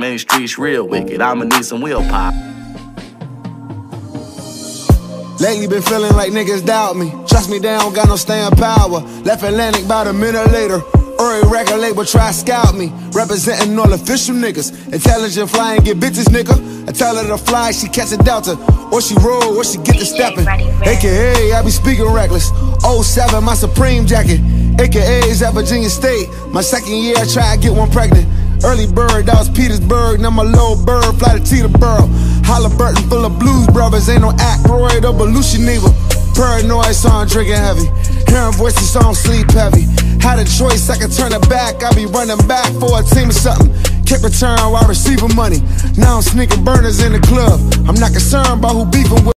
Main streets real wicked, I'ma need some willpower. Lately been feeling like niggas doubt me. Trust me, they don't got no staying power. Left Atlantic about a minute later. Early record label try scout me. Representing all official niggas. Intelligent flying get bitches, nigga. I tell her to fly, she catch a delta. Or she roll, or she get the stepping. AKA, I be speaking reckless. 07, my Supreme jacket. AKA is at Virginia State. My second year, I try to get one pregnant. Early bird, that was Petersburg. Now my little bird fly to Teterboro. Halliburton full of blues brothers. Ain't no Aykroyd or Belushi neither. Paranoid, so I'm drinking heavy. Hearing voices, so I'm sleep heavy. Had a choice, I could turn it back. I be running back for a team or something. Kept return while receiving money. Now I'm sneaking burners in the club. I'm not concerned about who beefing with.